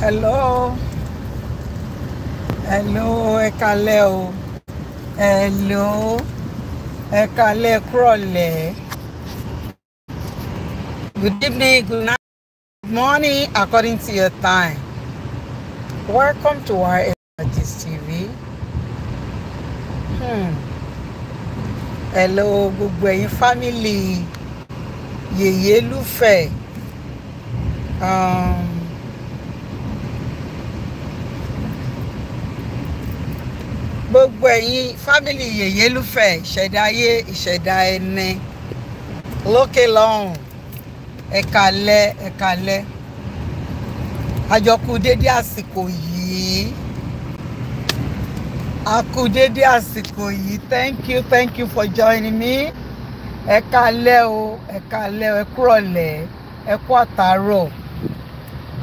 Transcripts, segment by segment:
hello. Hello ẹ hello. Ẹ kúrọ̀lẹ́. Good evening good night good morning according to your time. Welcome to our Gist TV hmm. hello gbogbo ẹ̀yin family. Yèyé lúfẹ̀. Um, gbogbo ẹ̀yin fámìlì yèyélúfẹ̀ ìṣẹ̀dá ayé ìṣẹ̀dá ẹni. Lókè lọ́hùn ẹ̀kálẹ́ ẹ̀kálẹ́ àjọkú dédé àsìkò yìí. Àkú dédé àsìkò yìí. Thank you thank you for joining me. Ẹ̀kálẹ́ o ẹ̀kálẹ́ ẹ kúrọ̀lẹ́ ẹ kú àtàárọ̀.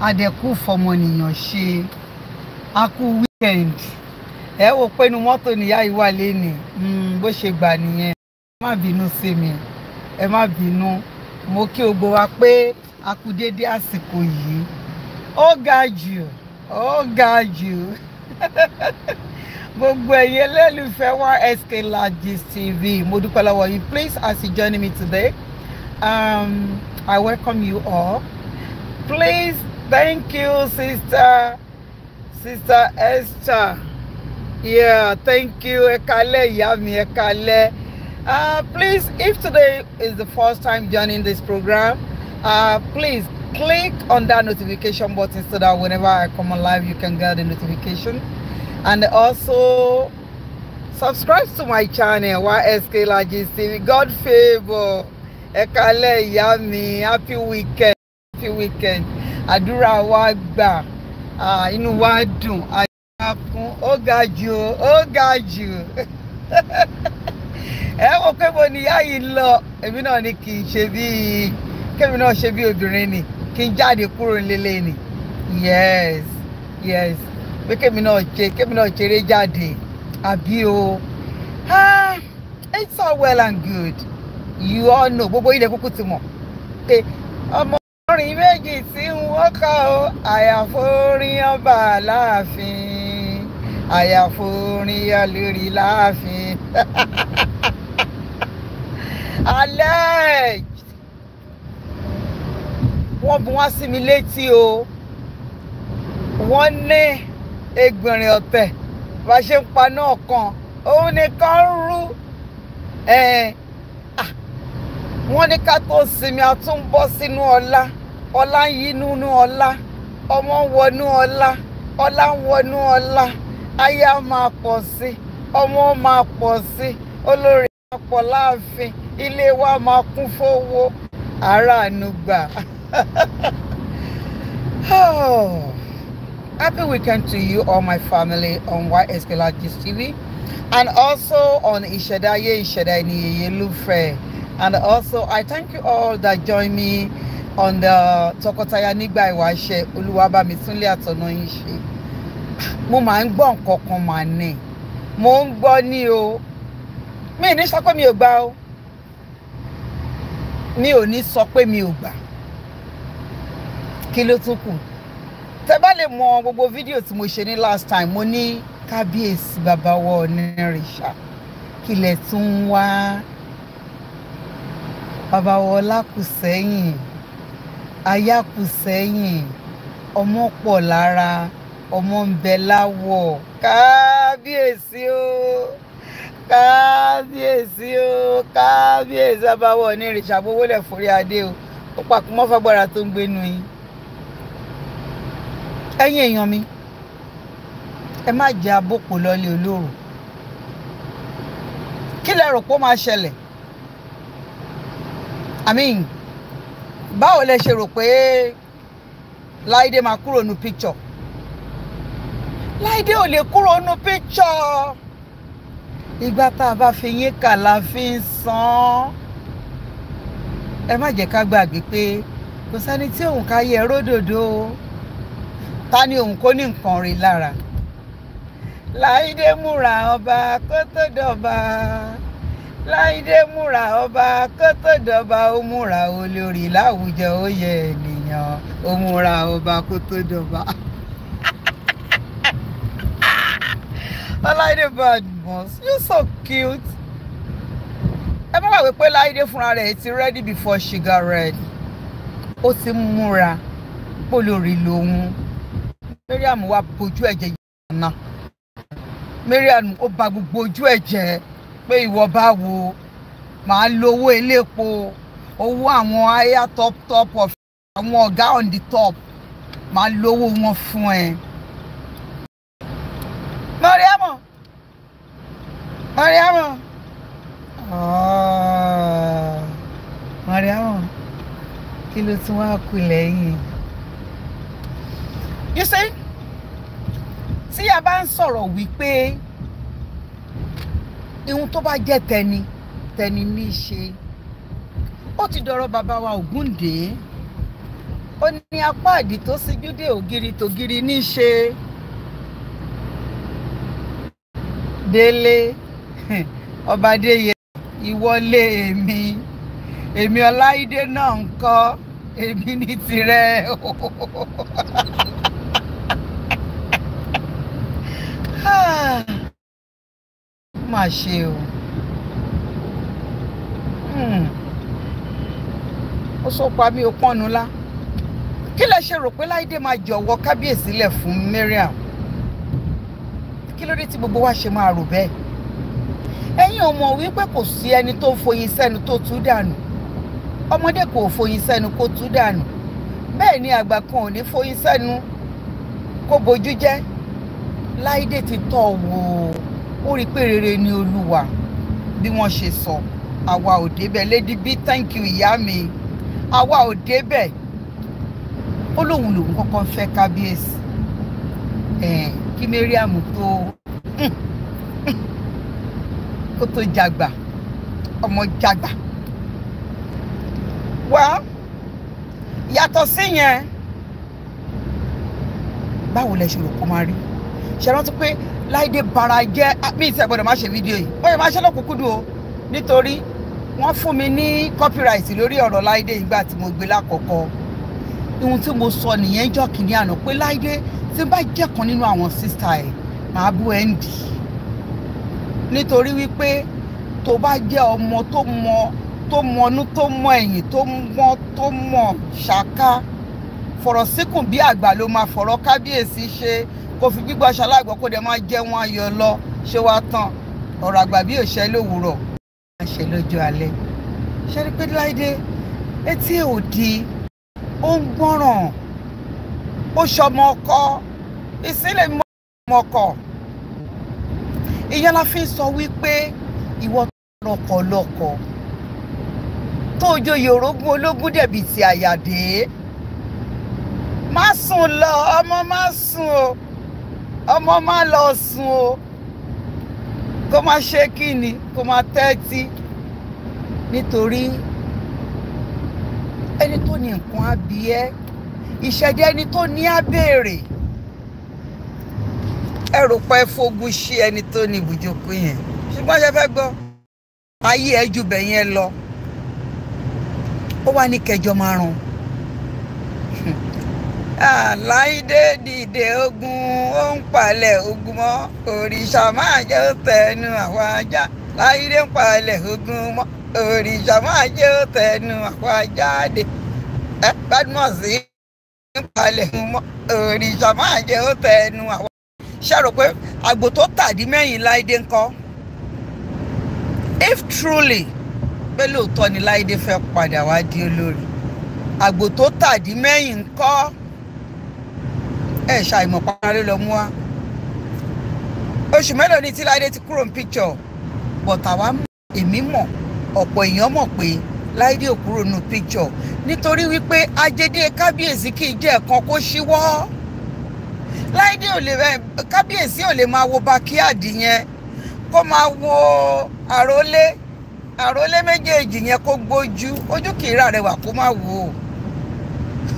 Adẹ̀kú fọmọnìyàn ṣe. Àkú weekend ẹ wò pé inú mọ́tò níyà yìí wà lẹ́nìí bó ṣe gbà nìyẹn. Ẹ má bínú sí mi. Ẹ má bínú. Mo kí gbogbo wa pé a kú dédé àsìkò yìí. Ó ga jù ó ga jù. Gbogbo ẹ̀yin ẹlẹ́lùfẹ́ wa SK Gist TV mo dúpẹ́ lọ́wọ́ yín. Please as you join me today um, I welcome you all. Please thank you sister sister Esther. Yeah, thank you. Ekale Yami Ekale. Uh, please, if today is the first time joining this program, uh, please click on that notification button so that whenever I come on live, you can get the notification. And also subscribe to my channel, YSK Gist TV. God favor. Ekale Yami. Happy weekend. Happy weekend. Àdúrà wa gbà. Ah, inú wa fún ó ga jù ó ga jù. Ẹ wò pé mo níyà yìí lọ èmi náà ni kì í ṣe bíi kémi náà ṣe bí obìnrin ni kí n jáde kúrò nílé ni. Yes yes. Pé kémi náà ṣe kémi náà ṣeré jáde. Àbí o? Ah it's all well and good. You all know. Gbogbo ilẹ̀ kúkú ti mọ̀ pé ọmọ orin méjì tí wọ́n kọ́ ọ àyàforin ọba láàfin àyàforin olórí láàfin. Alẹ́ wọ́n bu wá sí mi létí o. Wọ́n ní ẹgbẹ̀rin ọ̀tẹ̀. Bá ṣe ń pa náà kan òun nìkan ń rú. Wọ́n ní ká tó sinmi a tún bọ́ sínú ọlá. Ọlá ń yí nínú ọlá. Ọmọ ń wọnú ọlá. Ọlá ń wọnú ọlá aya máa pọ̀ sí ọmọ máa pọ̀ sí olórí máa pọ̀ láàfin ilé wa máa kún fowó aráàánú gbà. Happy weekend to you, all my family, on YSK Gist TV, and also on Ishadaye Ishadani Yelufe. And also, I thank you all that join me on the Tọkọtaya Nígbà Ìwáṣẹ̀ Olúwabámisúnlé Àtọ̀nà yín ṣe mo máa ń gbọ́ nǹkan kan mà ní. Mo ń gbọ́ ní o. Mi ní sọ pé mi ò gbà o. Mi ò ní sọ pé mi ò gbà. Kí ló tún kù? Tẹ bá lè mọ gbogbo fídíò tí mo ṣe ní last time mo ní kábíyèsí bàbá wa onírìṣà. Kí lẹ tún wá. Bàbá wa ọlá ọmọ pọ̀ lára ọmọ ń bẹ láwọ̀. Kábíyèsí o kábíyèsí o kábíyèsí. Abáwọ̀ ní ìrìnsà gbowó lẹ̀ forí adé o. Ó pàkó mọ́ fagbára tó ń gbénu yín. Ẹ̀yin èèyàn mi ẹ má jẹ abópo lọlé olóró kí lẹ rò pé ó máa ṣẹlẹ̀? I báwo lẹ ṣe rò pé láìdé máa kúrò nu picture láìdé ò lè kúrò nínú píkṣọ ìgbà tá a bá fi yín kà la fi ń san. Ẹ má jẹ́ ká gbàgbé pé kò sẹ́ni tí òun ká yẹ ródòdó ta ni òun kò ní nǹkan rí lára? Láìdé múra ọba kó tó dọba. Láìdé múra ọba kó tó dọba. Ó múra olórí láwùjọ ó yẹ ènìyàn. Ó múra ọba kó tó dọba Ọláìdé Badmus you so cute. Ẹ má gbàgbé pé Láìdé fúnra rẹ̀ ti ready before she got ready ó ti múra pólórí lòun. Mariam wá bójú ẹ̀jẹ̀ yìí náà Mariam ó ba gbogbo ojú ẹ̀jẹ̀ pé ìwọ bá wo màá lo owó elépo owó àwọn aya top top of àwọn ọ̀gá on the top. Màá lówó wọn fún ẹ. Mariam Mariam ah, Mariam kí ló tún wá kù lẹ́yìn. you see? Tí a bá ń sọ̀rọ̀ wípé ihun tó bá jẹ́ tẹni tẹni ní í ṣe. Ó ti dọ̀rọ̀ bàbá wa Ògúndé. Ó ní apá àdì tó síjú dé ògiri tògiri ní í ṣe. Délé ọba adéyẹ ìwọlé èmi. Èmi ọláìdé náà ń kọ́ èmi ní tirẹ̀ má ṣe o. Ó sọ pa mí ó pọ́nnu lá. Kí lẹ ṣe rò pé láìdé máa jọ̀wọ́ kábíyèsí lẹ̀ fún Mariam? Kí ló dé tí gbogbo wa ṣe máa rò bẹ́ẹ̀ ẹ̀yin ò mọ̀ wípé kò sí ẹni tó foyin sẹ́nu tó tú dànù. Ọmọdé kò foyin sẹ́nu kó tú dànù. Bẹ́ẹ̀ ni àgbà kan ò ní foyin sẹ́nu kó bojú jẹ́. Láìdé ti tọ́ wò ó. Rí pé rere ni olúwa. Bí wọ́n ṣe sọ àwa ò débẹ̀. Lady b thank you ìyá mi. Àwa ò débẹ̀. Ó lóun lòun kọ́kọ́ fẹ́ kábíyèsí. Kí Mariam tó kó tó jàgbà ọmọ jàgbà. Wá yàtọ̀ síyẹn báwo lẹ ṣe rò kó máa rí? Ṣe rántí pé láìdé bara jẹ́ mí ìtẹ́ gbọ́dọ̀ má ṣe fídíò yìí. Ó yẹ má ṣe lọ́kùnkúndùn o nítorí wọ́n fún mi ní copyright lórí ọ̀rọ̀ láìdé ìgbà tí mo gbé lákọ̀ọ́kọ́. Ohun tí mo sọ nìyẹn jọ́ kìíní àná pé láìdé tí bá jẹ́ kan nínú àwọn sísá ẹ̀ máa bú ẹ̀ ń dì nítorí wípé tó bá jẹ́ ọmọ tó mọ tó mọnú tó mọ ẹ̀yìn tó mọ tó mọ ṣáká fọ̀rọ̀ síkùn bí àgbà ló máa fọ̀rọ̀ kábíyèsí ṣe kó fi gbígbọ́ aṣaláìgbọ́ kó dẹ̀ máa jẹ́ wọn ayọ̀ lọ ṣé wàá tán? Ọ̀rọ̀ àgbà bí òṣẹ́ lówùúrọ̀ máa ṣe lójú alẹ́. Ṣe rí pé láìdé etí ẹ̀ ò di ó ń gbọ́ràn ó ṣọmọ ọkọ ìsílẹ̀ mọ́ ọmọ ọkọ ìyẹn la fi ń sọ wípé ìwọ lọkọ lọkọ tó joyè orogún ológun dẹ̀bi ti àyàdé. Má sùn lọ ọmọ má sùn o. Ọmọ má lọ sùn o. Kó má ṣe kí ni kó má tẹ́tí. Nítorí ẹni tó ní nǹkan á bí ẹ́. Ìṣẹ̀dá ẹni tó ní á ẹ rò pé fogun ṣí ẹni tó ní ibùjókòó yẹn. Ṣùgbọ́n ṣe fẹ́ gbọ́ ayé ẹ ju bẹ̀ yẹn lọ. Ó wá ní kẹjọ márùn láìdé dìde ogun ó ń palẹ̀ ogun mọ́. Òrìṣà máa jẹ́ tẹnu àwọn ajá. Láìdé ń palẹ̀ ogun mọ́. Òrìṣà máa jẹ́ tẹnu àwọn ajáde ẹ Badmus ń palẹ̀ ogun mọ́. Òrìṣà máa jẹ́ tẹnu àwọn ṣàrò pé àgbò tó tàdí mẹ́yìn láìdé ńkọ́? If truly pé lóòótọ́ ni láìdé fẹ́ padà wá di olórí. Àgbò tó tàdí mẹ́yìn ńkọ́? Ẹ ṣàìmọ̀ para ló lọ mú wa oṣù mélòó ni tí láìdé ti kúrò ní picture? But àwa èmi mọ̀ ọ̀pọ̀ èèyàn mọ̀ pé láìdé ò kúrò ní picture. Nítorí wípé ajédé kábíyèsí kì í jẹ́ ẹ̀kan kó ṣíwọ́ láìdé ò lè kábíyèsí ò lè máa wo backyard yẹn. Kó máa wo àrólé àrólé méjèèjì yẹn kó gbójú. Ojú kì í rà rẹwà kó má wò ó.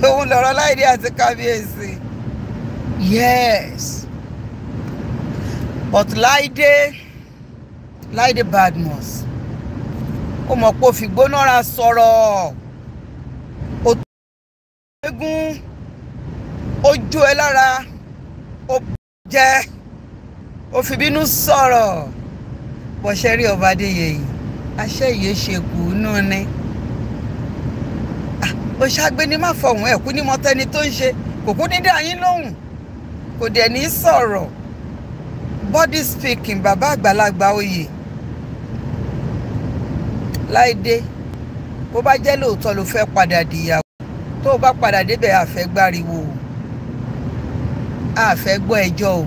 Òun lọ̀rọ̀ láìdé àti kábíyèsí. Yes. But láìdé láìdé Badmus ó mọ̀ pé ó fi gbónára sọ̀rọ̀. Ó tó eégún ó jó ẹ lára ó jẹ́ ó fi bínú sọ̀rọ̀. Bọ́sẹ̀ rí ọba adéyẹyẹ àṣẹ yìí ṣe kù nù ni. Ó ṣàgbé ní má fọhùn ẹ̀ kú ní mọ́tẹ́ni tó ń ṣe kò kú ní dáyín lóhùn. Kò dẹ̀ ní sọ̀rọ̀. Body speaking bàbá àgbàlagbà oyè. Láìdé bó bá jẹ́ lóòótọ́ ló fẹ́ padà dìyàwó tó o bá padà débẹ̀ àfẹ́ gbáriwo o àfẹ́ gbọ́ ẹjọ́ o.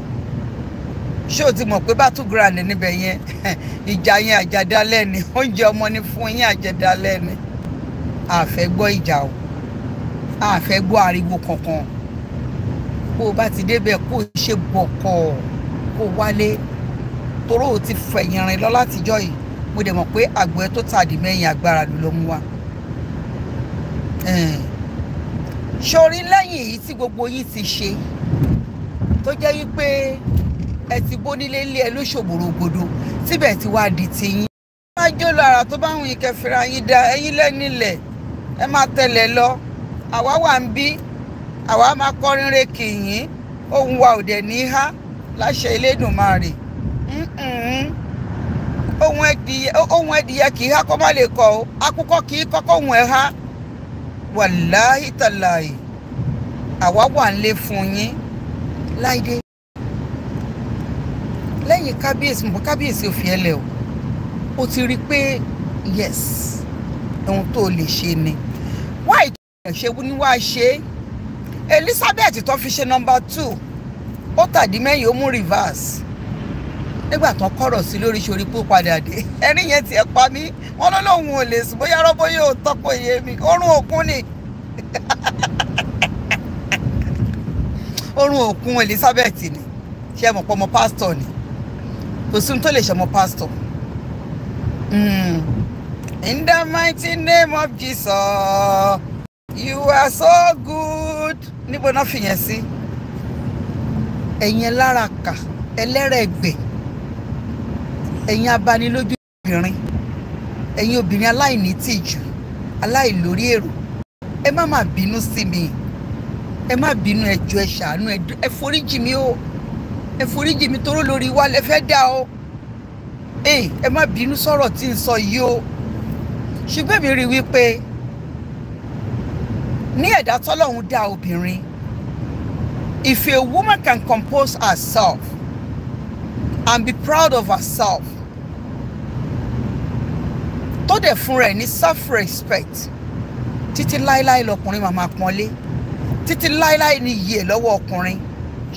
Ṣé o ti mọ̀ pé battle ground níbẹ̀ yẹn? Ìjà yẹn àjàdálẹ̀ ni oúnjẹ ọmọ ni fún yín àjẹdálẹ̀ ni àfẹ́ gbọ́ ìjà o. Àfẹ́ gbọ́ ariwo kankan. Bó o bá ti débẹ̀ kó o ṣe bọ̀kọ̀ kó o wálé. Toró o ti fẹ̀yìn rìn lọ látijọ́ yìí mo dẹ̀ mọ̀ pé àgbẹ̀ tó tàdí mẹ́yìn agbára ló ló mú wa ṣorí lẹ́yìn èyí tí gbogbo yín ti ṣe tó jẹ́ wípé ẹ ti bó nílé ilé ẹ lóṣòbòrò ògbòdo síbẹ̀ tí wàá di tiyín. ẹ máa jó lára tó bá wùn yín yín dá ẹ̀yin lẹ́nilẹ̀ ẹ máa tẹ̀lé lọ. Àwa wà ń bí àwa máa kọrin re kìyìn ohun wa ò dẹ̀ ní há. Láṣẹ Elédùmarè. Ohun ẹdìyẹ kì í há kó má lè kọ o. Akúkọ kì í kọ́kọ́ ohun ẹ̀ há. Wàláhì tàláhì àwa wà ń lé fún yín láìdé lẹ́yìn kábíyèsí mọ̀ kábíyèsí ò fi ẹ́ lẹ̀ o. Ó ti rí i pé yes ohun tó lè ṣe ni. Wáì tó lè ṣe ní wàá ṣe? Elizabeth tó fi ṣe nọmba two ó tàdí mẹ́yìn ó mú reverse. Nígbà tán kọ̀rọ̀ sí lórí sórí pé ó padà dé. Ẹni yẹn tiẹ̀ pa mí. Wọ́n ló lóun ò lè sùn bóyá rọ́bó yóò tọ́pọ̀ iye mi. Orun òkun ni orun òkun Elizabeth ni. Ẹ mọ̀ pé ọmọ pásítọ̀ ni? Kò sí tó lè ṣe ọmọ pásítọ̀ in the mighty name of Jesus you are so good. Níbo náà fìyẹn sí? Ẹ̀yin ẹlára kà ẹlẹ́rẹ̀ẹ́gbẹ̀ ẹ̀yin abanilójú obìnrin ẹ̀yin obìnrin aláìní tìjú aláìlórí èrò ẹ má má bínú sí mi ẹ má bínú ẹ jọ̀ọ́ ẹ ṣàánú ẹ foríjì mi o. Ẹ foríjì mi toró lórí wa lẹ fẹ́ dá o. Ẹ má bínú sọ̀rọ̀ tí ń sọ yìí o. Ṣùgbọ́n mi rí wípé ní ẹ̀dá tọ́lọ́run dá obìnrin if a woman can compose herself and be proud of herself tó dẹ̀ fún rẹ̀ ní self-respect títí láéláé lọkùnrin màmá pọ́nlé títí láéláé ní iyì lọ́wọ́ ọkùnrin.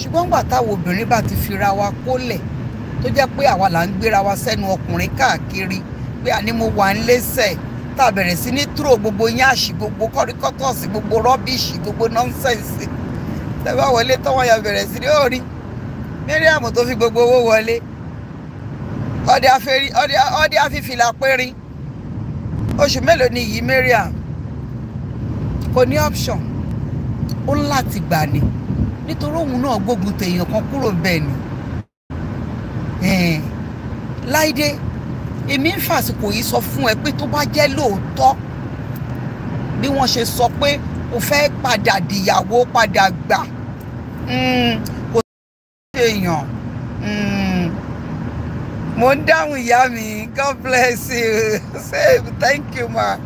Ṣùgbọ́n gbà táwọn obìnrin bá ti fira wa kólẹ̀ tó jẹ́ pé àwa là ń gbéra wa sẹ́nu ọkùnrin káàkiri pé àní mo wà ń lẹ́sẹ̀ tá a bẹ̀rẹ̀ sí ní túrò gbogbo yáàṣì gbogbo kọ́ríkọ́tọ̀sì gbogbo rọ́bìṣì gbogbo nọ́ńsẹ̀nsì tẹ́wọ́ wọlé tọ́wọ́ ya bẹ̀rẹ̀ sí ní òrí Mariam tó fi gbogbo owó wọlé. Ọdẹ afífìlà périn oṣù mélòó ni yìí Mariam? Kò ní option ó láti gbà ní nítorí òun náà gbógun tèèyàn kan kúrò bẹ́ẹ̀ ni. Láìdé èmi ń fàsìkò yìí sọ fún ẹ pé tó bá jẹ́ lóòótọ́ bí wọ́n ṣe sọ pé o fẹ́ padà dìyàwó padà gbà kò sí èèyàn mo ń dáhùn ìyá mi. God bless you. Say thank you ma.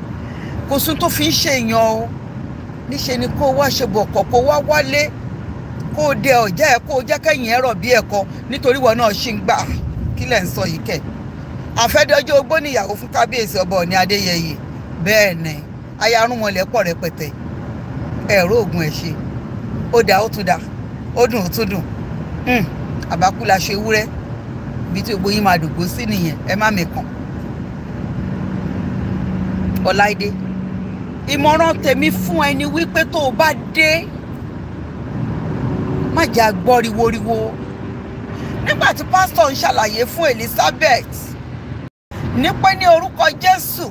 Kò sún tó fi ń ṣèyàn o níṣẹ́ ni kó wá ṣe bọ̀kọ̀ kó wá wálé kó dẹ ọ̀já ẹ̀ kó jẹ́ kẹ́yìn ẹ̀rọ bí ẹ̀kọ́ nítorí wọn náà ṣì ń gbà. Kí lẹ̀ ń sọ yìí kẹ̀? Àfẹ́dọ́jọ́ ogbó níyàwó fún kábíyèsí ọba Ọọ̀ni Adéyẹyè. Bẹ́ẹ̀ ni ayárún wọn lẹ̀ rẹpẹtẹ. Ẹ̀rọ ògùn ẹ̀ ṣe. Ó dà ó tún dà. Ó dùn ó tún dùn. Àbákú la ṣe ewúrẹ́. Ibi tí gbogbo yín máa dògbò sí nìyẹn. Ẹ má mẹ́kàn. Ọláìdé ìmọ̀ràn tèmi fún ẹni wípé tó o bá dé má jẹ́ agbọ́ riworiwo nígbà tí pásítọ̀ ń ṣàlàyé fún Elizabeth nípé ní orúkọ Jésù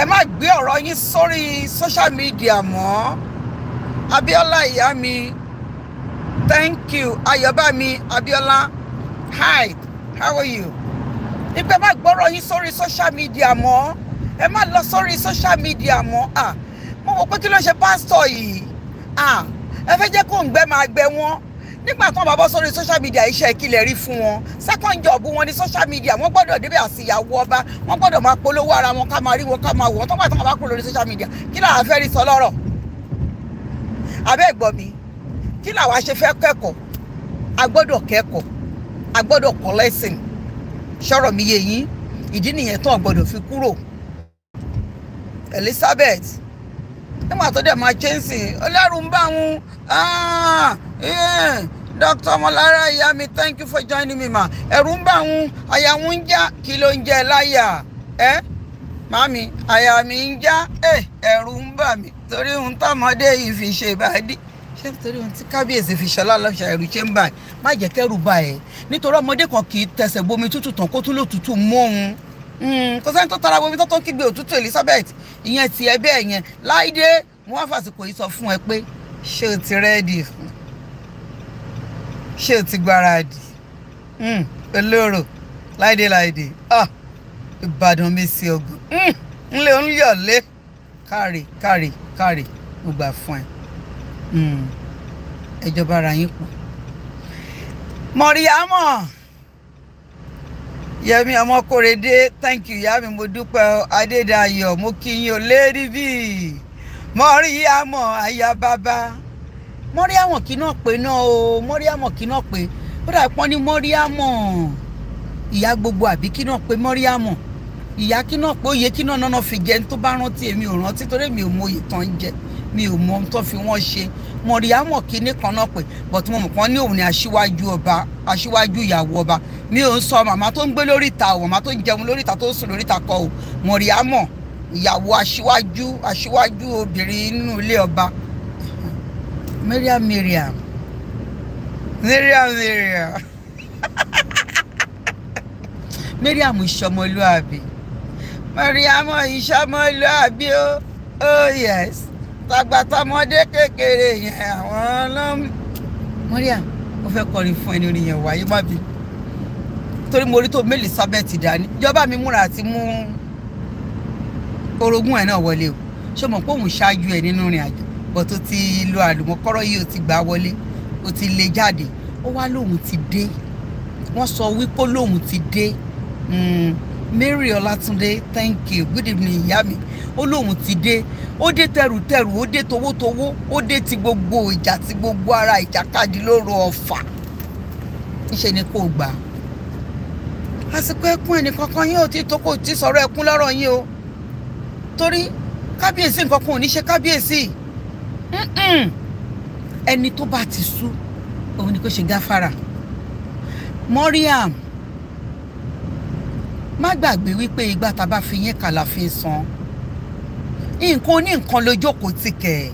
ẹ má gbé ọ̀rọ̀ yín sórí social media mọ́. Abíọ́lá ìyá mi thank you. Ayọ̀bámi Abíọ́lá hi how are you? Nípé má gbọ́rọ̀ yín sórí social media mọ́ ẹ má lọ sórí social media mọ́. Ah mo wò pé kí ló ṣe pásítọ̀ yìí? Ah ẹ fẹ́ jẹ́ kó ń gbẹ́ máa gbẹ wọ́n. Nígbà tí wọ́n bá bọ́ sórí social media iṣẹ́ ìkìlẹ̀ rí fún wọn? Second job wọn ní social media. Wọ́n gbọ́dọ̀ débẹ̀ àsìyàwó ọba. Wọ́n gbọ́dọ̀ máa polówó ara wọn ká máa rí wọn ká máa wò. Wọ́n bá tí wọ́n bá kúrò lórí social media kí làwọn fẹ́ rí sọ lọ́rọ̀? Abẹ́ ẹ̀gbọ́n mi kí làwọn ṣe fẹ́ kẹ́kọ̀ọ́? A gbọ́dọ̀ kẹ́kọ̀ọ́. A gbọ́dọ̀ kọ́ lẹ́sìn. Ṣọ́rọ̀ mi yé yín. Ìdí nìyẹn tán gbọ́dọ̀ fi kúrò Elizabeth. Nígbà tó dẹ̀ máa ṣe ń sìn ọlẹ́rù ń bá wọn. Dr. Ọmọlára ìyá mi thank you for joining me ma. Ẹ̀rù ń bá wọn àyà wọn ń já kí ló ń jẹ láyà? Ẹ màmí àyà mi ń já. Ẹ̀rù ń bà mí torí ohun tọmọdé yìí fi ṣe ìbàdí ṣé nítorí ohun tí kábíyèsí fi ṣọlá lọ́sà ẹ̀rù ṣe ń bà má jẹ́ kẹ́rù bà ẹ́. Nítorí ọmọdé kan kì í tẹsẹ̀ bomi tútù tán kó tún lò tútù mọ́ òun kò sẹ́ni tó tara bomi tó tó kígbe òtútù Elizabeth ìyẹn ti ẹ bẹ́ẹ̀ yẹn. Láìdé mo wá fàsìkò yìí sọ fún ẹ pé ṣé o ti rẹ́ẹ̀dì ṣé o ti gbáradì olóró. Láìdé láìdé. Ìbàdàn mi sí ọgbọ̀n ńlẹ̀ ń yọ̀lé. Káre káre káre mo gbà fún ẹ. Ẹjọba ara yín pọ̀. Mọ̀ríyámọ̀ yẹmi ọmọkòrèdé thank you. Ìyá mi mo dúpẹ́ adédayọ̀ mo kí yín o. Lérí bíi mọ̀ríyámọ̀ aya bàbá. Mọ̀ríyámọ̀ kí náà pé náà o. Mọ̀ríyámọ̀ kí náà pé. Ó dà pọ́n ní mọ̀ríyámọ̀ ìyá gbogbo àbí kí náà pé mọ̀ríyámọ̀ ìyá kí pé òye kí náà náà fi tó bá rántí èmi ò rántí torí mi ò mọ òye tán jẹ mi ò mọ ohun tó fi wọ́n ṣe. Mọ̀ríyámọ̀ kínní kan náà pé but mo mọ̀ kán ní òun ni aṣíwájú ọba aṣíwájú ìyàwó ọba. Mi ò ń sọ màmá tó ń gbé lórí ìta o màmá tó ń jẹun lórí ìta tó ń sùn lórí ìta kọ o. Mọ̀ríyámọ̀ ìyàwó aṣíwájú aṣíwájú obìnrin nínú ilé ọba. Mariam Mariam Mariam Mariam Mariam ìṣọmọlúàbí. Mariam ìṣọmọlúàbí o. Oh yes tàgbàtàmọdé kékeré yẹn àwọn ọlọ́mú. Mariam mo fẹ́ kọrin fún ẹni orin yẹn wáyé má bí torí mo rí tó mélòó sábẹ́ẹ̀tì dání. Ìjọba mi múra àti mú orogún ẹ̀ náà wọlé o. Ṣé mo pé òun ṣáájú ẹ̀ nínú ìrìn àjò? Bọ́ tó ti lo àlùmọ́kọ́rọ́ yìí ó ti gbà wọlé ó ti lé jáde. Ó wá lóun ti dé. Wọ́n sọ wípé lóun ti dé Mary Ọlátúndé thank you. Good evening ìyá mi. Ó lóun ti dé. Ó dé tẹrùtẹrù ó dé towótowó ó dé ti gbogbo ìjà ti gbogbo ara ìjàkadì lóru ọ̀fà. Ńṣe ni kò gbà. Àsìkò ẹkún ẹnì kankan yín ò tí tó kò tí sọ̀rọ̀ ẹkún lọ́rọ̀ yín o. Torí kábíyèsí nǹkan kan ò ní ṣe kábíyèsí. Ẹni tó bá ti sú òun ni kò ṣe gáfárà. Mariam má gbàgbé wípé ìgbà tá a bá fi yín kàlà fi san. Nǹkan oní nǹkan ló jókòó tì kẹ̀.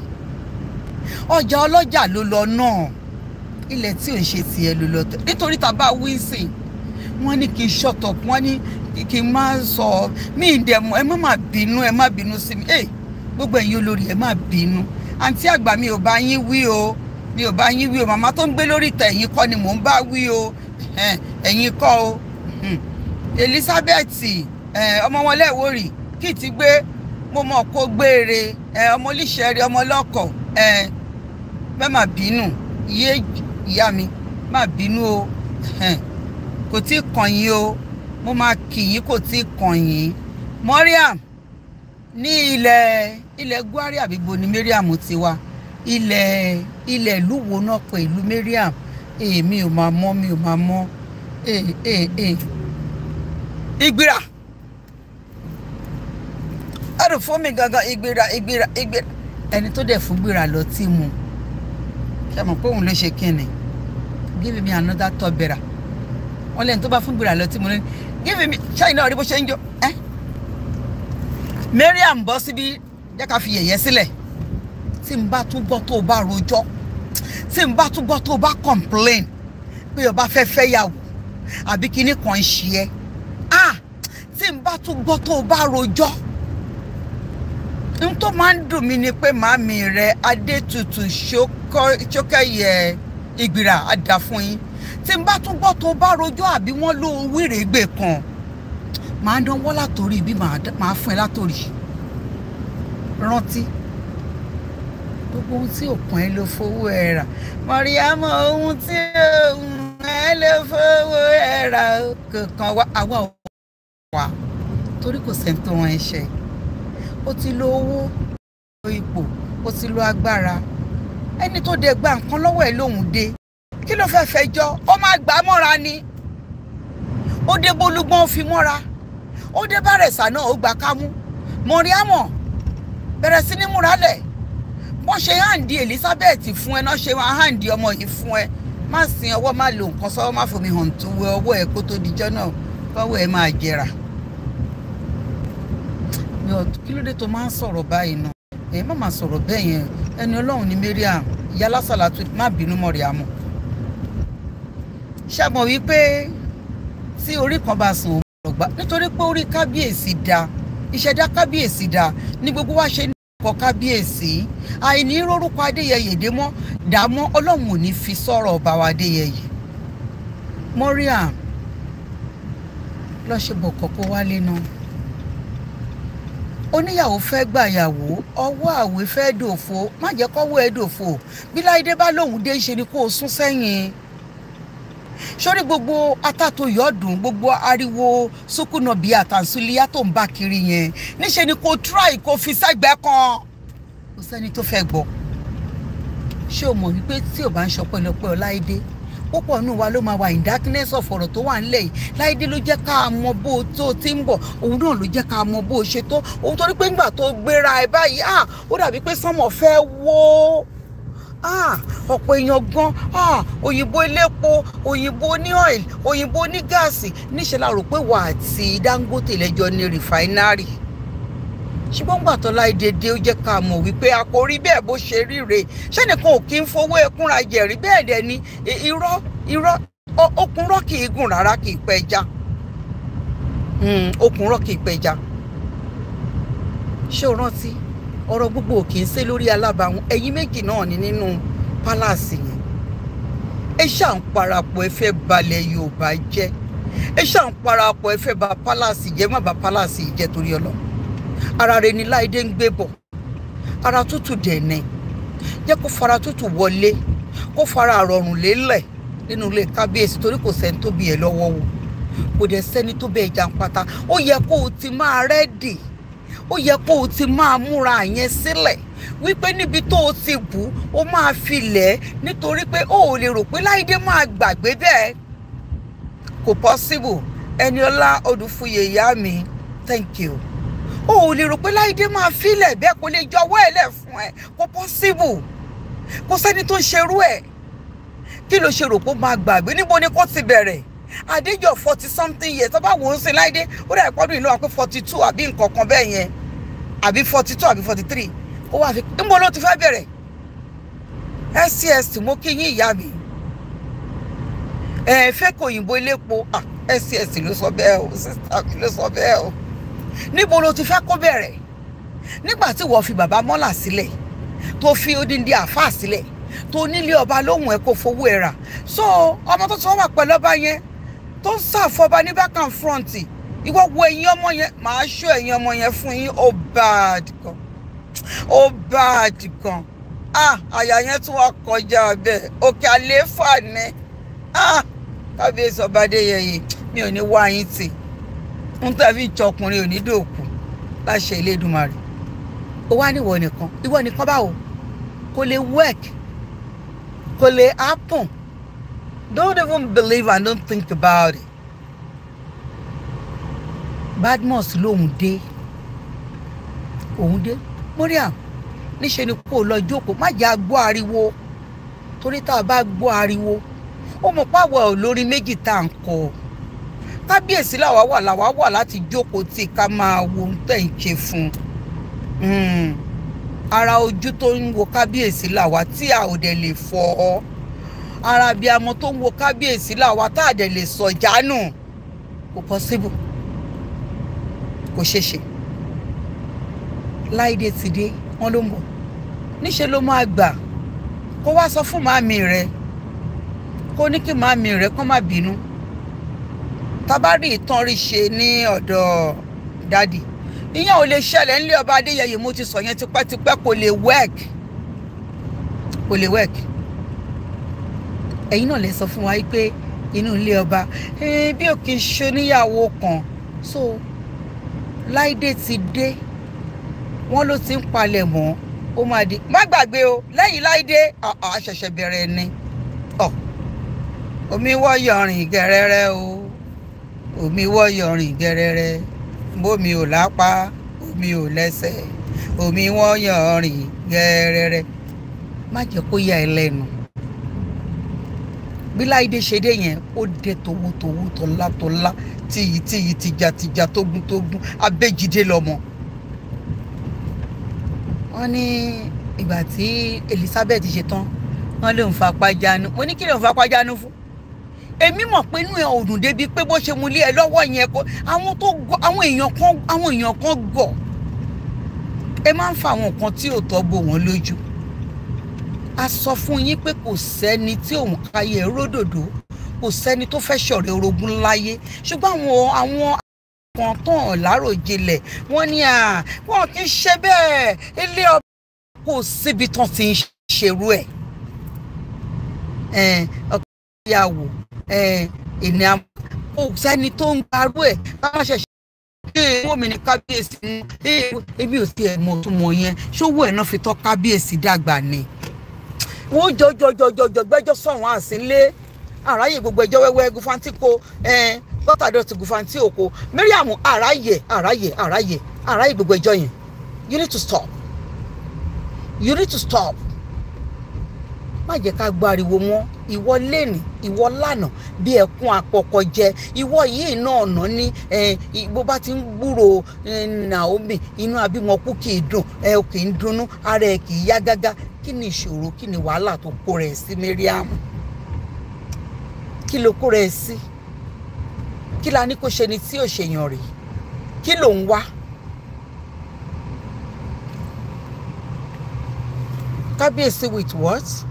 Ọjà ọlọ́jà ló lọ náà. Ilẹ̀ tí ò ń ṣe tiẹ̀ ló lọ tẹ̀. Nítorí tá bá wí sìn wọ́n ní kí n shut up wọ́n ní kí n má sọ mí ìdẹ̀mú ẹ má má bínú ẹ má bínú sí mi. Ẹ gbogbo ẹ̀yin olórí ẹ má bínú. Àǹtí àgbà mi ò bá yín wí o. Mi ò bá yín wí o. Màmá tó ń gbé lórí ìtẹ̀ ẹ̀yin kọ́ ni mò ń bá wí o. Ẹ̀yin kọ́ o Elizabeth ọmọ wọn lẹ́wọ̀rì kì í ti gbé mo mọ̀ kó gbére ọmọ oníṣẹ́rí ọmọ ọlọ́kọ̀ bẹ́ẹ̀ má bínú iye ìyá mi má bínú o kò tí ì kàn yín o mo máa kì yín kò tí ì kàn yín. Mariam ní ilẹ̀ ilẹ̀ Gwari àbíbo ni Mariam ti wá? Ilẹ̀ ilẹ̀ ìlú wo náà pé ìlú Mariam èmi ò máa mọ̀ mi ò máa mọ̀ ìgbìrà ẹrù fún mi gangan ìgbìrà ìgbìrà ìgbìrà ẹni tó dẹ̀ fún gbìrà lọ tí mu. Ṣe mọ̀ pé òun ló ṣe kí give me another tọ́bẹ̀rà wọ́n lẹ́yìn tó bá fún gbìrà lọ tí mu give me ṣáà náà rí bó ṣe ń jó? Ẹ́? Mariam bọ́ síbí jẹ́ ká fi yẹ̀yẹ́ sílẹ̀. Tí n bá tún gbọ́ tó o bá rojọ́ tí n bá tún gbọ́ tó o bá complain pé o bá fẹ́ fẹ́ yàwó àbí kinní kan ń ṣe ẹ́ ah tí n bá tún gbọ́ tó o bá rojọ́ n tó máa ń dùn mí ni pé màámi rẹ adétutù ṣókẹ́yẹ ìgbìrà àdá fún yín. Tí n bá tún gbọ́ tó o bá rojọ́ àbí wọ́n ló wírègbè kan màá dánwọ́ látòrí bí màá fún ẹ látòrí. Rántí. Gbogbo ohun tí òkun ẹ ló fowó ẹ rà. Mọ̀ríámọ̀ ohun tí òun ẹ ló fowó ẹ rà. Kankan wá àwa wá torí kò sẹ́ni tó rán ẹṣẹ́ ó ti lo owó lo ipò ó ti lo agbára. Ẹni tó dé gba nǹkan lọ́wọ́ ẹ̀ lòun dé. Kí ló fẹ́ fẹ́ jọ? Ó máa gbà á mọ́ra ni. Ó dé bólúgbọ́n ó fi mọ́ra. Ó dé bárẹ̀sà náà ó gbà kámú. Mọ̀ríámọ̀ bẹ̀rẹ̀ sí ní múralẹ̀ wọ́n ṣe hàǹdí Elizabeth fún ẹ náà ṣe hàǹdí ọmọ yìí fún ẹ. Má sin ọwọ́ má lo nǹkan sọ́wọ́ má fomi hàn tó wẹ ọwọ́ ẹ kó tó dijọ́ náà. Fọwọ́ ẹ máa jẹrà mi ò kí ló dé tó máa ń sọ̀rọ̀ báyìí náà? Ẹ má máa sọ̀rọ̀ bẹ́ẹ̀ yẹn. Ẹni ọlọ́run ní Mariam. Ìyá lásàlátù má bínú Mọ̀ríámù ṣàmọ̀ wípé tí orí kan bá sùn òun gbà nítorí pé orí kábíyèsí da ìṣẹ̀dá kábíyèsí da ní gbogbo wa ṣe ní ọkọ̀ kábíyèsí. Àìní rórúkọ adéyẹyè dé mọ́ dààmú ọlọ́run ò ní fi sọ̀rọ̀ ọba wa adéyẹyè. Mariam lọ ṣe bọ̀kọ̀ kó wálé náà oníyàwó fẹ́ gbàyàwó ọwọ́ àwé fẹ́ dòfo. Má jẹ́ kọ́wọ́ ẹ dòfo. Bí láìdé bá lóun dé ṣe ni kó o sún sẹ́yìn. Sórí gbogbo atato yọdún gbogbo ariwo sukunabi àtànsúlíyà tó ń bá kiri yẹn níṣẹ́ ni kò try kò fi sẹ́gbẹ́ kan. Kò sẹ́ni tó fẹ́ gbọ́. Ṣé o mọ̀ wípé tí o bá ń ṣọpẹ́lọpẹ́ ọláìdé púpọ̀ nù wa ló máa wà in darkness of ọ̀rọ̀ tó wà nílẹ̀ yìí. Láìdé ló jẹ́ ká mọ bó o tó ti ń bọ̀ òun náà ló jẹ́ ká mọ bó o ṣe tó. Òun torí pé ńgbà tó gbéra ẹ báyìí ah ó dàbí pé sánmọ̀ fẹ́ wó. Ah ọ̀pọ̀ èèyàn gan ah òyìnbó elépo òyìnbó ní oil òyìnbó ní gáàsì. Níṣẹ́ la rò pé wà á ti Dangote lẹ́jọ́ ní rìfáínárì ṣùgbọ́n gbà tó láì dédé ó jẹ́ ká mọ̀ wípé a kò rí bẹ́ẹ̀ bó ṣe ríre ṣẹ́nìkan ò kí ń fowó ẹkúnra jẹ̀rí bẹ́ẹ̀ dẹ̀ ni irọ́ irọ́ okùnrọ́ kì í gùn rárá kì í pẹja okùnrọ́ kì í pẹja ṣé o rántí? Ọ̀rọ̀ gbogbo kì í ṣe lórí alábàáhùn. Ẹ̀yin méjì náà ni nínú pálásì yẹn. Ẹ ṣáà ń parapọ̀ ẹ fẹ́ balẹ̀ Yorùbá jẹ́. Ẹ ṣáà ń parapọ̀ ẹ fẹ́ bà pálásì jẹ́. Má bà pálásì jẹ́ torí Ọlọ́run ara rẹ ni láìdé ń gbé bọ̀. Ara tútù dẹ̀nẹ̀ jẹ́ kó fara tútù wọlé kó fara rọrùn lélẹ̀ nínú ilé kábíyèsí torí kò sẹ́ni tó bí ẹ lọ́wọ́ wò kò dẹ̀ sẹ́ni tó bẹ́ẹ̀ jàǹpátá. Ó yẹ kó o ti máa rẹ́dì. Ó yẹ kó o ti máa múra yẹn sílẹ̀ wípé níbi tó o ti bù ó máa filẹ̀ nítorí pé ó ò lè rò pé láìdé máa gbàgbé bẹ́ẹ̀. Kò possible. Ẹniọlá Odùfúyè ìyá mi thank you o ò lè rò pé láìdé máa filẹ̀ bẹ́ẹ̀ kò lè jọwọ́ ẹ̀ lẹ̀ fún ẹ. Kò possible. Kò sẹ́ni tó ń ṣerú ẹ̀. Kí ló ṣe rò pé ó máa gbàgbé? Níbo ni kò ti bẹ̀rẹ̀? Àdéjọ forty something years. Tó bá wò ó sí láìdé ó dà ìpọ́dún ìlú wa pé forty two àbí nǹkan kan bẹ́ẹ̀ yẹn. Àbí forty two àbí forty three ó wà fi níbo ló ti fẹ́ bẹ̀rẹ̀? Scs mo kí yín ìyá mi. Ẹ fẹ́ kó òyìnbó elépo scs ló sọ bẹ́ẹ̀ o. Sísá mi ló sọ bẹ́ẹ̀ o níbo ló ti fẹ́ kó bẹ̀rẹ̀? Nígbà tí wọ́n fi bàbá mọ́là sílẹ̀ tó fi odindi àáfàá sílẹ̀ tó nílé ọba lóhùn ẹ̀ kó fowó ẹ̀ rà. So ọmọ tó ti wà pẹ̀lú ọba yẹn tó ń ṣàfọba ní back and front ìwọ wo ẹ̀yin ọmọ yẹn màá ṣó ẹ̀yin ọmọ yẹn fún yín. Ó bad gan ó bad gan. Ah àyà yẹn tún wá kọjá bẹ́ẹ̀. Òkè àlééfà ni. Ah kábíyèsí ọba adéyẹyẹ mi ò ní wá yín tì ń tàbí ìjọkùnrin ò ní dòkú. Láṣẹ Elédùmarè. Ó wá níwọ nìkan. Ìwọ nìkan báwo? Kò lè work. Kò lè happen. Don't even believe and don't think about it. Badmus lòun dé. Òun dé. Mariam níṣẹ́ ni kó lọ jókòó. Má jà gbọ́ ariwo. Torí tá a bá gbọ́ ariwo ó mọ̀ páwọ̀ olórí méjì tá à ń kọ́ kábíyèsí làwa wà làwa wà láti jókòó tí ká máa wo ohun tẹ̀ ń ṣe fún un. Ara ojú tó ń wo kábíyèsí làwa tí a ò dẹ̀ lè fọ́. Ọ ara bíi amọ tó ń wo kábíyèsí làwa tá a dẹ̀ lè sọ jánu. Kò possible. Kò ṣeé ṣe. Láìdé ti dé wọn ló ń bọ̀. Níṣẹ́ ló máa gbà? Kó wá sọ fún màmí rẹ. Kó ní kí màmí rẹ kó má bínú tábàárì ìtàn rí ṣe ní ọ̀dọ̀ dádì. Ìyẹn ò lè ṣẹlẹ̀ nílé ọba adéyẹyẹ mo ti sọ yẹn tipẹ́tipẹ́ kò lè work. Kò lè work. Ẹ̀yin náà lè sọ fún wa pé inú ilé ọba bí ò kì í ṣoníyàwó kan. So láìdé ti dé. Wọ́n ló ti ń palẹ̀ mọ́ ó máa di má gbàgbé o lẹ́yìn láìdé a ṣẹ̀ṣẹ̀ bẹ̀rẹ̀ ni. Omi wọ́ yọrin gẹ̀rẹ́rẹ́ o omi wọ́ yọrin gẹ̀rẹ́rẹ́ bómi ò lápá omi ò lẹ́sẹ̀. Omi wọ́ yọrin gẹ̀rẹ́rẹ́. Má jẹ́ kó yà ẹ́ lẹ́nu. Bí láìdé ṣe dé yẹn ó dé towótowó tọ́látọ́lá tíyì tíyì tìjàtìjà tógúntógún abéjìdé lọ́mọ. Wọ́n ní ìgbà tí Elizabeth ṣe tán wọ́n ń fapá jánu. Mo ní kí ń fapá jánu fún èmi mọ̀ pé inú ẹ̀ òdùn débi pé bó ṣe mu lé ẹ lọ́wọ́ yẹn kó àwọn tó gọ̀ àwọn èèyàn kan àwọn èèyàn kan gọ̀ ẹ máa ń fa àwọn nǹkan tí ò tọ́ bò wọ́n lójú. A sọ fún yín pé kò sẹ́ni tí òun káyé ródòdó kò sẹ́ni tó fẹ́ ṣọ̀rẹ́ orogún láyé. Ṣùgbọ́n àwọn àwọn kan tán láròjinlẹ̀ wọ́n ní à wọ́n í ṣe bẹ́ẹ̀. Ilé ọba kò síbi tán ti ń ṣerú ẹ̀ ìyàwó ènìyàn kò sẹ́ni tó ń gbarú ẹ̀. Káwọn ṣẹ̀ṣẹ̀ ee wọ́n mi ní kábíyèsí ee ebi ò tiẹ̀ mọ̀ tó mọ̀ yẹn. Ṣówó ẹ̀ náà fi tọ́ kábíyèsí dàgbà ni? Wọ́n jọjọjọjọjọ gbẹ́jọ́ sọ̀rọ̀ àsínlé àráyè gbogbo ẹjọ́ wẹ́wẹ́ gufanti ko gọ́tàdọ̀ ti gufanti oko Mariam àráyè àráyè àráyè àráyè gbogbo ẹjọ́ yẹn. You need to stop. You need to stop má jẹ́ ká gbọ́ ariwo mọ́. Ìwọ lẹ́nì ìwọ lánàá bí ẹkún àpọ̀kọ jẹ. Ìwọ yìí náà nà ní bó bá ti ń gbúrò Naomi inú abímọkú kì í dùn ẹ kì í dunnú ara ẹ kì í yá gágá. Kí ni ìṣòro kí ni wàhálà tó kó rẹ̀ sí Mariam? Kí ló kó rẹ̀ sí? Kí la ní kó ṣe ni tí ò ṣèyàn kí ló ń wá. kábíyèsí with what?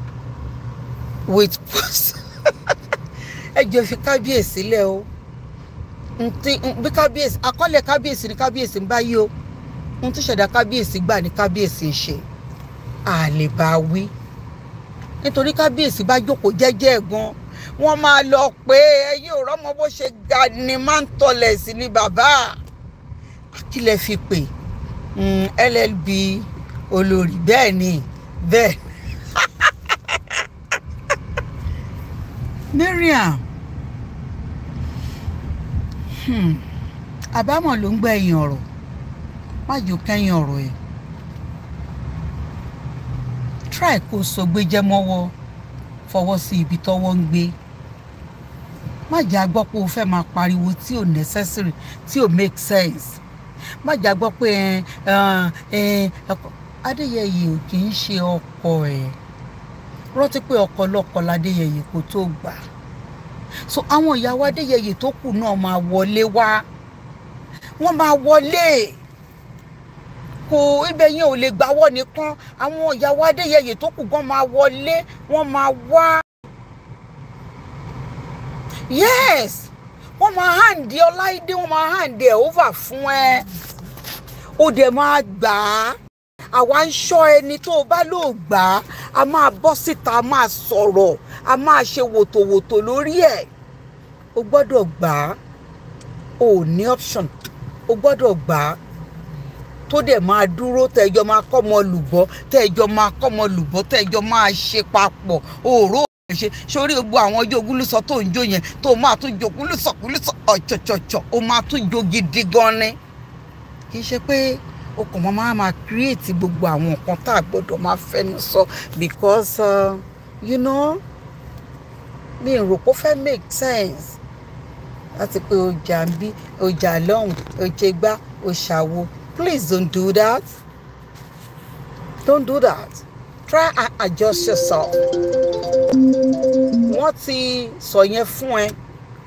With ẹ jẹ́ fi kábíyèsí lẹ̀ o. Bí kábíyèsí àkọlé kábíyèsí ni kábíyèsí ń báyìí o. Ohun tó ṣẹ̀dá kábíyèsí gbà ní kábíyèsí ṣe. A lè bá wí. Nítorí kábíyèsí bá jókòó jẹ́jẹ́ gan wọ́n máa lọ pé ẹ̀yin ò rọ́mọ bó ṣe ga ni máa ń tọlẹ̀ sí ni bàbá. Kí lẹ fi pè LLB olórí. Bẹ́ẹ̀ ni bẹ́ẹ̀. Mariam hmm. àbámọ̀ ló ń gbọ́ ẹ̀yìn ọ̀rọ̀. Má jò kẹ́yìn ọ̀rọ̀ ẹ̀. Try kó sọ gbéjẹ́ mọ́wọ́ fọwọ́ sí ibi tọ́wọ́ ń gbé. Má jà gbọ́ pé o fẹ́ máa pariwo tí ò necessary tí ò make sense. Má jà gbọ́ pé Adéyẹyè ò kì í ṣe ọkọ ẹ̀ rántí pé ọkọ lọkọ ládéyẹyè kò tó gbà. So àwọn ìyàwó adéyẹyè tó kù náà máa wọlé wá. Wọ́n máa wọlé. Kò ibẹ̀ yẹn ò lè gbàwọ́ nìkan. Àwọn ìyàwó adéyẹyè tó kù gan máa wọlé wọ́n máa wá. Yes! Wọ́n máa hàǹdí ọláìdé wọ́n máa hàǹdí ẹ̀ over fún ẹ. Ó dẹ̀ máa gbà á àwa ń ṣọ́ ẹni tó o bá lò gbà á. A máa bọ́ síta a máa sọ̀rọ̀ a máa ṣe wòtòwòtò lórí ẹ̀. O gbọ́dọ̀ gbà á. O ní option. O gbọ́dọ̀ gbà á. Tó dẹ̀ máa dúró tẹ̀jọ́ máa kọ́mọ lùbọ́ tẹ̀jọ́ máa kọ́mọ lùbọ́ tẹ̀jọ́ máa ṣe papọ̀. Òòró ṣe. Sórí gbogbo àwọn ọjọ́ ogúnlùsọ tó ń jó yẹn tó máa tún jó ogúnlùsọ ogúnlùsọ ọ̀chọ̀chọ̀chọ̀ o máa tún jó gidi gan ni. Kì í ṣe pé o kàn máa máa máa create gbogbo àwọn nǹkan tá a gbọ́dọ̀ máa fẹ́nu sọ because uh, you know mi ò rò pé fẹ́ make sense. Láti pé ọjà ń bí ọjà lọ́hùn ọjà gbá ọṣàwo please don't do that. Don't do that. Try and adjust yourself. Wọ́n ti sọ yẹn fún ẹ.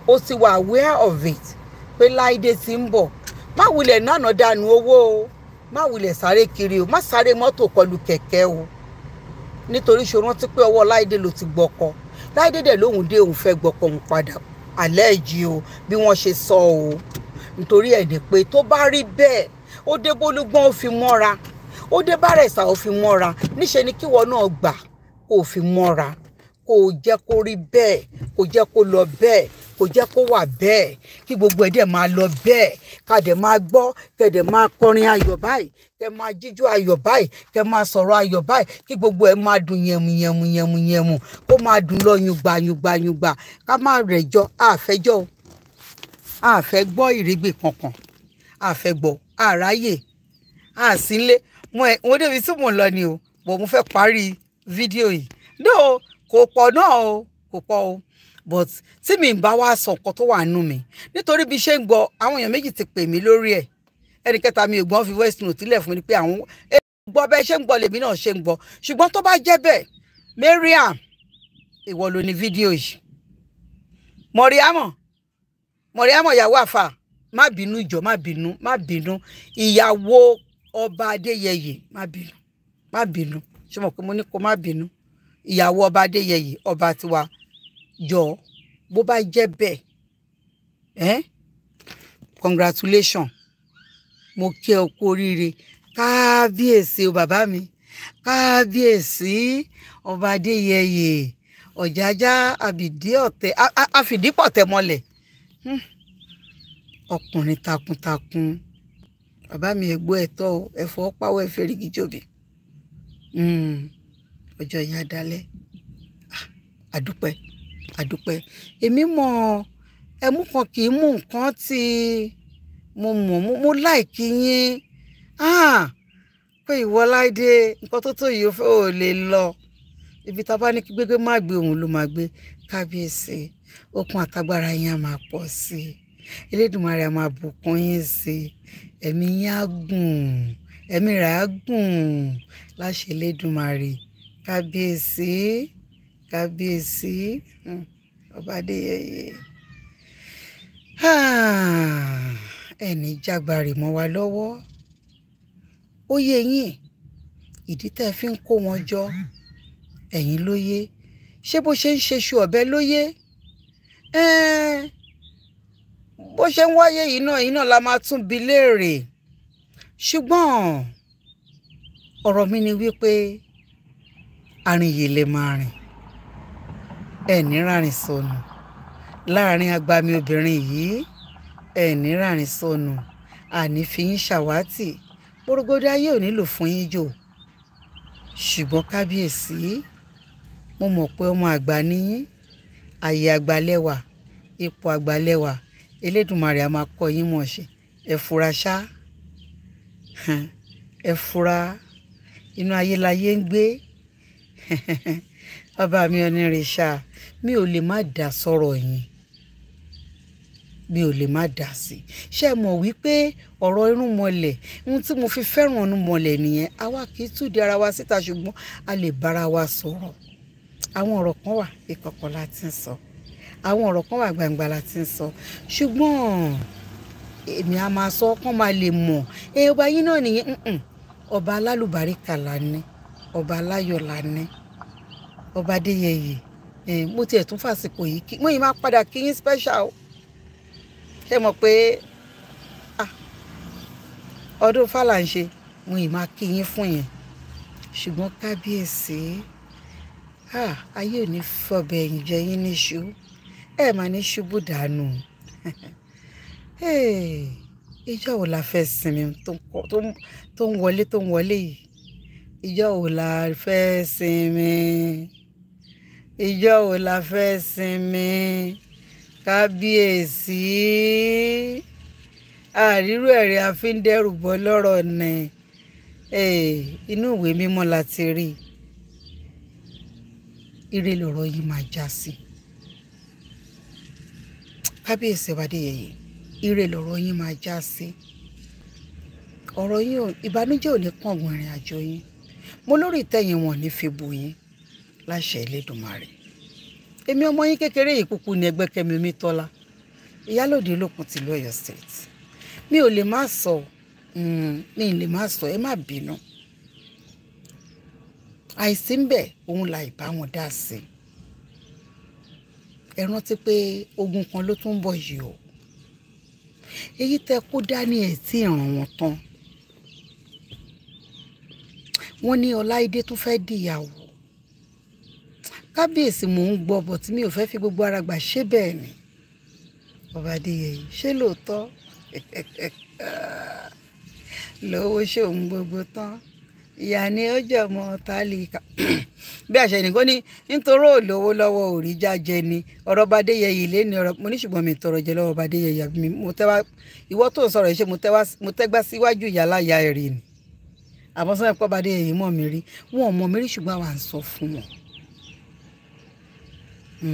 O ti wà aware of it pé láìdé ti ń bọ̀. Má wulẹ̀ náà dànù owó o má wulẹ̀ sáré kiri o má sáré mọ́tò kọlù kẹ̀kẹ́ o. Nítorí ṣe rántí pé ọwọ́ láìdé ló ti gbọ́kọ. Láìdé dẹ̀ lóhùn dé òun fẹ́ gbọ́kọ òun padà. Alẹ́ yìí o bí wọ́n ṣe sọ o. Nítorí ẹ̀ ní pé tó bá rí bẹ́ẹ̀ ó dé bólúgbọ́n ó fi mọ́ra. Ó dé bárẹ̀sà ó fi mọ́ra. Níṣẹ́ ni kíwọ náà gbà kó o fi mọ́ra. Kó o jẹ́ kó rí bẹ́ẹ̀ kó jẹ́ kó lọ bẹ́ẹ̀ kó jẹ́ kó wà bẹ́ẹ̀ kí gbogbo ẹ̀ dẹ̀ máa lọ bẹ́ẹ̀ ká dẹ̀ máa gbọ́ kẹ́ dẹ̀ máa kọrin ayọ̀ báyìí kẹ́ máa jíjó ayọ̀ báyìí kẹ́ máa sọ̀rọ̀ ayọ̀ báyìí kí gbogbo ẹ̀ máa dùn yẹmu yẹmu yẹmu yẹmu kó máa dùn lọ yùngbà yùngbà yùngbà ká má rẹ̀jọ́ àfẹ́jọ́ o àfẹ́ gbọ́ ìrégbè kankan àfẹ́ gbọ́ àráyè àsínlé mo ẹ mo débi tí mò ń lọ ni o bò mo fẹ́ parí fídíò yìí. No kò pọ̀ náà o kò pọ̀ o. But tí mi bá wá sọ nǹkan tó wà nù mí nítorí bí ṣe ń gbọ́ àwọn èèyàn méjì ti pè mí lórí ẹ̀. Ẹnì kẹta mi ò gbọ́n fi voice note sílẹ̀ fún mi pé àwọn gbọ́ bẹ́ẹ̀ ṣe ń gbọ́ lèmi náà ṣe ń gbọ́? Ṣùgbọ́n tó bá jẹ́ bẹ́ẹ̀ Mariam ìwọ ló ní fídíò yìí. Mọ̀ríámọ̀ mọ̀ríámọ̀ ìyàwó àfà má bínú ìjọ má bínú má bínú. Ìyàwó ọba adéyẹyè má bínú má bínú. Ṣé mo pé mo ní kó má bínú? Ìyàwó ọba adéyẹyè ọba tiwa jọ bó bá jẹ́ bẹ́ẹ̀ ẹ́ congratulation mo kí ẹ kú oríire. Kábíyèsí o bàbá mi. Kábíyèsí ọba adéyẹyè. Ọ̀jájá àbìdí ọ̀tẹ̀ àfìdípọ̀tẹ̀ mọ́lẹ̀. Ọkùnrin takuntakun. Bàbá mi ẹ̀gbọ́ ẹ̀tọ́ ẹ̀fọ́ pàwọ́ ẹ̀fẹ́ rígi jòbì ọjọ́ yẹn adalẹ́ àdúpẹ́ àdúpẹ́ èmi mọ̀ ẹmú kan kì í mú nǹkan tí mo mọ̀ mo láìkí yín. Pé ìwọ láìdé nǹkan tó tó yìí ó fẹ́ ò lè lọ. Ibi tá a bá ní kí gbégbé má gbé òun ló máa gbé. Kábíyèsí okun àtagbára yín á máa pọ̀ sí i. Elédùnmarè á máa bùkún yín sí i. Ẹ̀mí yín á gùn ẹ̀mí rẹ̀ á gùn. Láṣẹ elédùnmarè kábíyèsí kábíyèsí. Ọba adéyẹyẹ. Ẹni jágbárì mọ́ wa lọ́wọ́. Ó yé yín ìdí tẹ́ fi ń kó wọn jọ. Ẹ̀yin ló yé ṣé bó ṣe ń ṣe ṣu ọ̀bẹ ló yé bó ṣe ń wáyé yìí náà yìí náà la máa tún bi léèrè. Ṣùgbọ́n ọ̀rọ̀ mi ni wípé arìn yìí lè máa rìn ẹ̀ní rárìn sọnù. Láàrin agbami obìnrin yìí ẹ̀ní rárìn sọnù. Àní fi yín ṣàwátì. Gbórógbódé ayé ò nílò fún yín jò. Ṣùgbọ́n kábíyèsí mo mọ̀ pé ọmọ àgbà níyín àyè àgbàlẹ́wà ipò àgbàlẹ́wà elédùnmarè a máa yín mọ̀ ṣe. Ẹ fura ṣá. Ẹ fura. Inú ayé ń gbé bàbá mi onírìṣà mi ò lè má dá sọ̀rọ̀ yín. Mi ò lè má dá sí. I ẹ mọ̀ wípé ọ̀rọ̀ irúnmọlẹ̀ ohun tí mo fi fẹ́ràn irúnmọlẹ̀ nìyẹn. Àwa kì í túdi ara wa síta ṣùgbọ́n a lè bára wa sọ̀rọ̀. Àwọn ọ̀rọ̀ kan wà ìkọ̀kọ̀ la ti ń sọ. Àwọn ọ̀rọ̀ kan wà gbangba la ti ń sọ. Ṣùgbọ́n èmi a máa sọ kán máa lè mọ̀. Ẹ yín náà nìyẹn. Ọba alálùbáríkà la ní. Ọba aláyọ̀ la ní ọba adéyẹyè. Mo tiẹ̀ tún fàsìkò yìí kí mo yìí máa padà kí yín special o. Ṣe mọ̀ pé ọdún fàlàǹṣe mo yìí máa kí yín fún yẹn. Ṣùgbọ́n kábíyèsí ayé ò ní fọbẹ̀ ẹ̀yìn jẹ yín níṣu ẹ máa ní ṣubú dànù. Ìjọ wo la fẹ́ sinmi tó ń wọlé tó ń wọlé yìí? Ìjọ wo la fẹ́ sinmi ìjọ wo la fẹ́ sinmi? Kábíyèsí. Àrírò ẹ̀rí àfíndẹ́rù bọ́ lọ́rọ̀ ni. Inú ìwé mímọ́ la ti rí. Ire lọ̀rọ̀ yìí máa já sí. Kábíyèsí Adéyẹyè ire lọ̀rọ̀ yín máa já sí. Ọ̀rọ̀ yín ìbànújẹ́ ò ní kángun ìrìn àjò yín. Mo lórí ìtẹ̀yìn wọn ní fi bù yín. Láṣẹ Elédùmarè èmi ọmọ yín kékeré yìí kúkú ní ẹgbẹ́ Kẹ́mi Omítọ́lá ìyálòdì olókun tìlú Ọ̀yọ́ state. Mi ò lè má sọ mi ò lè má sọ. Ẹ má bínú. Àìsí ń bẹ òun la ìbá wọn dá sí. Ẹ rántí pé ogun kan ló tún bọ̀ yìí o. Èyí tẹ kó dání ẹ tí ìràn wọn tán. Wọ́n ní Ọláìdé tún fẹ́ dìyàwó kábíyèsí mò ń gbọ́ bọ̀ tí mi ò fẹ́ fi gbogbo ara gbà ṣé bẹ́ẹ̀ ni. Ọba adéyẹyẹ ṣé lóòótọ́? Lówó ṣòun gbogbo tán? Ìyá ni ó jọmọ tálíkà. Bí àṣẹ nìkan ní nítorí òlówó lọ́wọ́ òrí jájẹ ni. Ọ̀rọ̀ ọba adéyẹyẹ ilé ni ọ̀rọ̀ mo ní ṣùgbọ́n mi tọrọ jẹ lọ́wọ́ ọba adéyẹyẹ àbí mi mo tẹ́wá ìwọ tó sọ̀rọ̀ ṣe mo tẹ́gbá síwájú ìyá láyà ẹ̀rì ni? Sọ́yìn pọ́ ọba adéyẹyẹ mọ̀ mí rí wọn ò mọ̀ mí rí ṣùgbọ́n àwa ń sọ fún wọn ẹ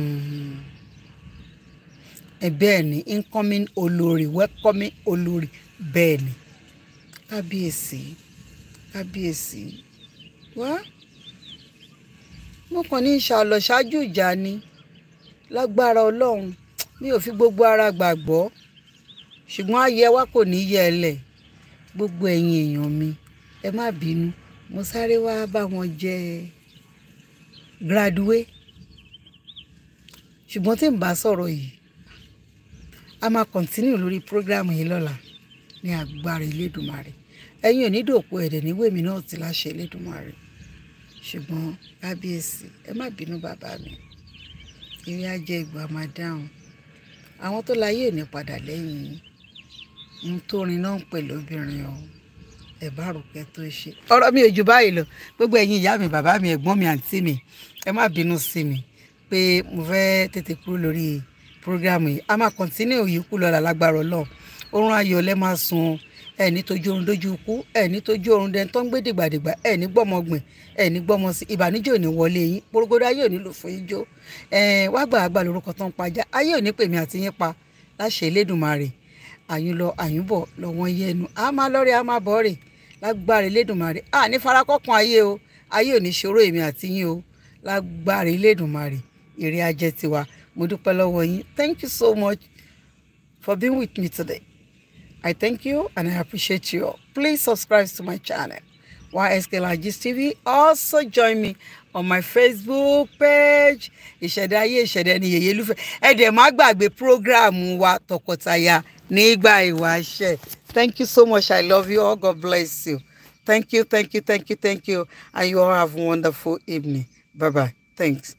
bẹ́ẹ̀ ni incoming olórí welcoming olórí. Bẹ́ẹ̀ ni. Kábíyèsí kábíyèsí. Wá. Mo kàn ní ìṣàlọ̀ ṣáájú ìjà ni. Lágbára ọlọ́run mi ò fi gbogbo ara gbàgbọ́. Ṣùgbọ́n ayé wa kò ní yẹ ẹ lẹ̀. Gbogbo ẹ̀yin èèyàn mi ẹ má bínú. Mo sáré wá bá wọn jẹ graduate ṣùgbọ́n tí n bá sọ̀rọ̀ yìí a máa kọ̀ntínú lórí prógrámù yìí lọ́la ní agbára Elédùmarè. Ẹ̀yin ò ní dòpò ẹ̀dẹ̀ níwèémí náà ti láṣẹ Elédùmarè. Ṣùgbọ́n kábíyèsí ẹ má bínú bàbá mi. Eré ajẹ́ ìgbà máa dáhùn. Àwọn tó láyé ò ní padà lẹ́yìn ń tórin náà ń pè lóbìnrin o. Ẹ bá rò pé tó ṣe. ọ̀rọ̀ mi ò jù báyìí lọ. Gbogbo ẹ̀yin ìyá mi bàbá mi ẹ̀gbọ́n mi àǹtí mi ẹ má bínú sí mi pé mo fẹ́ tètè kúrò lórí programu yìí. A máa òyì kú lọ́la lágbára ọlọ́run. Oorun ayọ̀ lẹ́ máa sun ẹ̀ ní tójú oorun dójú ikú. Ẹ̀ ní tójú oorun dẹni tó ń gbé dìgbàdìgbà. Ẹ̀ ní gbọ́mọgbìn ẹ̀ ní sí. Ìbànújẹ́ ò wọlé yín. Gbogbo ayé ò ní fún ijó ẹ̀ wá gbà àgbà lórúkọ tó ń pajá ayé ò pèmí àti yín pa. Láṣẹ Elédùmarè. Àyùn lọ àyùn bọ̀ lọ́wọ́n yẹnu a máa lọ́rẹ̀ a máa bọ̀ rè. Lágbára Elédùmarè. Ní farakọ́kàn ayé o. Ayé ò ṣòro èmi àti yín o. Lágbára Elédùmarè èrè ajẹ́ tiwa mo dúpẹ́ lọ́wọ́ yín. Thank you so much for being with me today. I thank you and i appreciate you please subscribe to my channel YSK Lagist TV also join me on my facebook page. Ìṣẹ̀dá ayé ìṣẹ̀dá ẹni yèyé lúfẹ̀ ẹ dẹ̀ má gbàgbé program wa tọkọtaya nígbà ìwáṣẹ̀ thank you so much. I love you all. God bless you. Thank you thank you thank you thank you. And you all have a wonderful evening. Bye bye thanks.